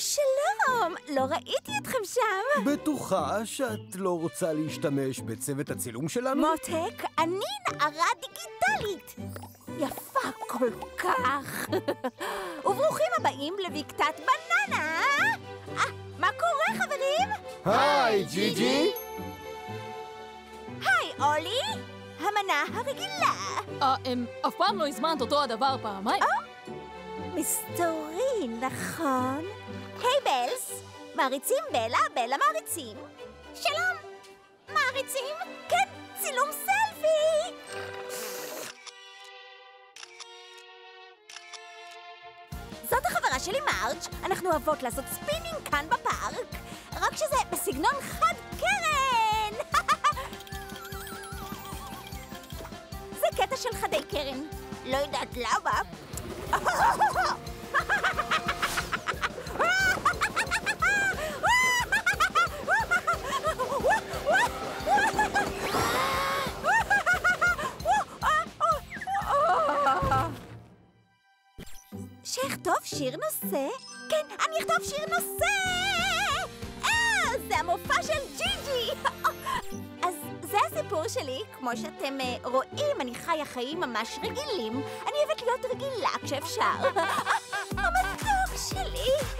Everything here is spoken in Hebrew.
שלום, לא ראיתי אתכם שם. בטוחה שאת לא רוצה להשתמש בצוות הצילום שלנו? מותק, אני נערה דיגיטלית. יפה כל כך. וברוכים הבאים לבקתת בננה. אה, מה קורה, חברים? היי, ג'י ג'י! היי, אולי. המנה הרגילה. אה, אף פעם לא הזמנת אותו הדבר פעמיים. מסתורי, נכון? היי, בלה. מעריצים בלה, בלה מעריצים. שלום. מעריצים? כן, צילום סלפי. זאת החברה שלי מרג', אנחנו אוהבות לעשות ספינינג כאן בפארק, רק שזה בסגנון חד קרן! זה קטע של חדי קרן. לא יודעת למה. שאכתוב שיר נושא? כן, אני אכתוב שיר נושא! אה, זה המופע של ג'י-ג'י! אז זה הסיפור שלי, כמו שאתם אה, רואים, אני חיה חיים ממש רגילים. אני אוהבת להיות רגילה כשאפשר. המתוק שלי!